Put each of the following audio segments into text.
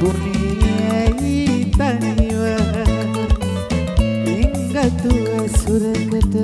ගුණියයි තනිව ඉංගතුව සුරකට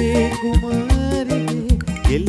ඔබේ කුමාරිගේ එළ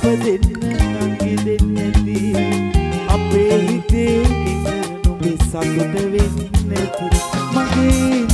දෙන්න නංගි දෙන්නැති අපේ හිතේ ඉන්න නුඹේ සතුට වෙන්නැති මගේ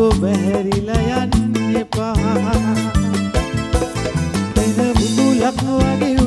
පසුව බැහැරිලා යන්න එපා. වෙන බුබුලක් වගේ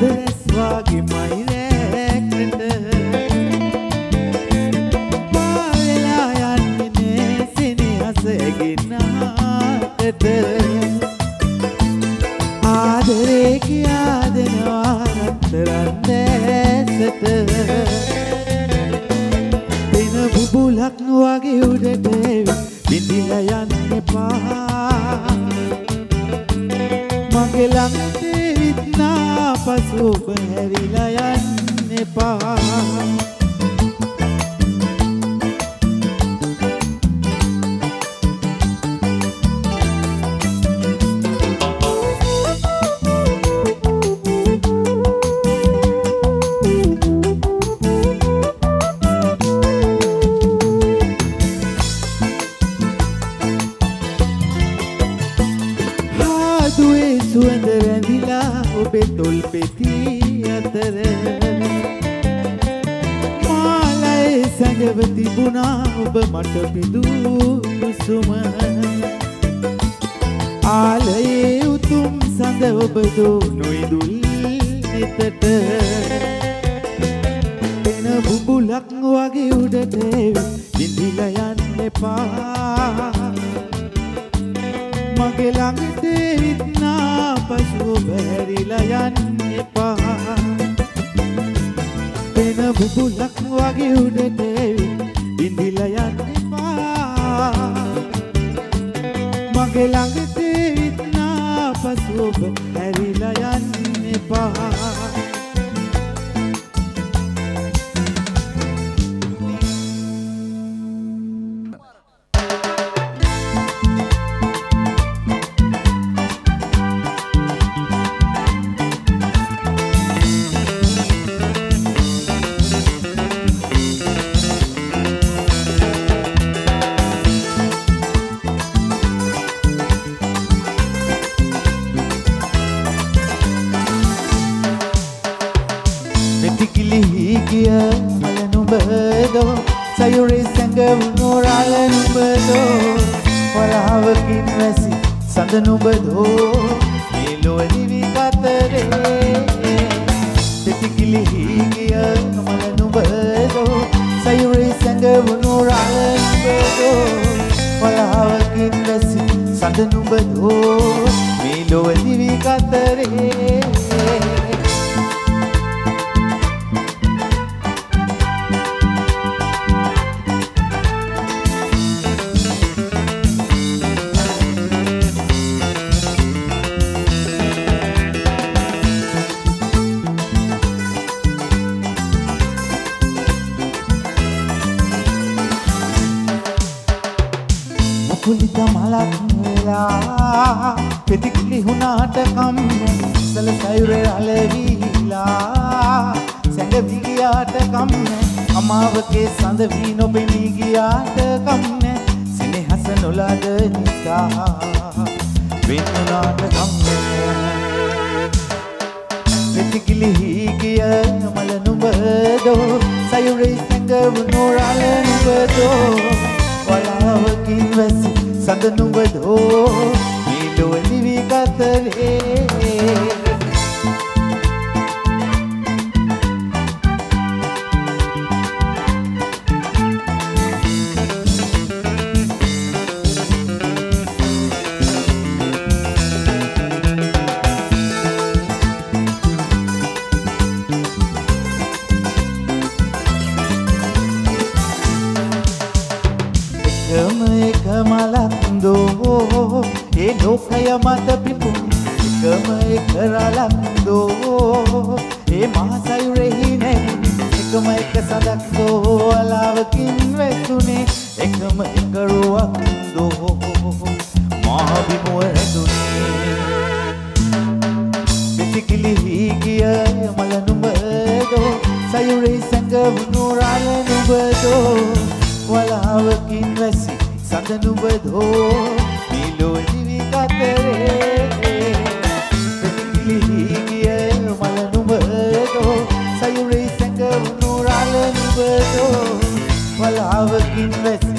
this sepa. Adue suendere nila obetul peti atere සැඟව තිබුණා ඔබ මට පිදූ කුසුම ආලයේ උතුම් සඳ ඔබ දෝනුයිදුල් නෙතට. එන බුබුලක් වගේ උඩට ඉඳිලා යන්න එපා. මගේ ළඟට විත්නා පසුව බැහැරිලා යන්න එපා. වෙන බුබුලක් වගේ උඩට ඉඳිලා යන්න එපා. මගේ ළඟට විත්නා පසුව බැහැරිලා යන්න එපා. මෙතිකිලිහි ගිය මල නුඹදෝ සයුරේ සැඟවුණු රාල නුඹදෝ. වලාවකින් වැසි සඳ නුඹදෝ මේ ලොව දිවි කතරේ මෙතිකිලිහි ගිය මල නුඹදෝ සයුරේ සැඟවුණු රාල නුඹදෝ. වලාවකින් වැසි සඳ නුඹදෝ ලොව දිවි කතරේ මුකුලිත මලක් වෙලා පෙතිකිලි හුණාට කම්මැ සල සයුරේ අලවිලා සැඟවි ගියාට කම්මැ අමාවකේ සඳ වී නොපෙනී ගියාට කම්මැ සෙනෙහස නොලද නිසා වෙන්නුනාට කම්මැ පෙතිකිලි ගිය මල නුඹදෝ සයුරේ සැඟවුණු රළ නුඹදෝ වලාවකින් වැසි සඳ නුඹදෝ මීලොව දිවි කතරේ එකම එක සදක්දෝ අලාවකින් වැසුනේ. එකම එක රුවක්දෝ මහබිමුව හැදුනේ. පිටිකිලි ගිය මල නුඹදෝ. සයුරේ සැඟවුණු රළ නුඹදෝ. වලාවකින් වැසි සඳ නුඹදෝ. වලාවකින්